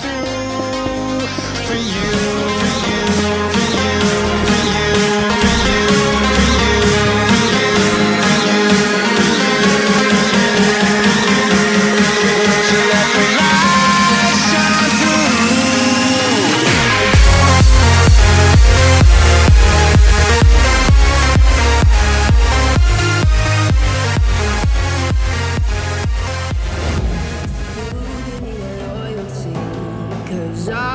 through.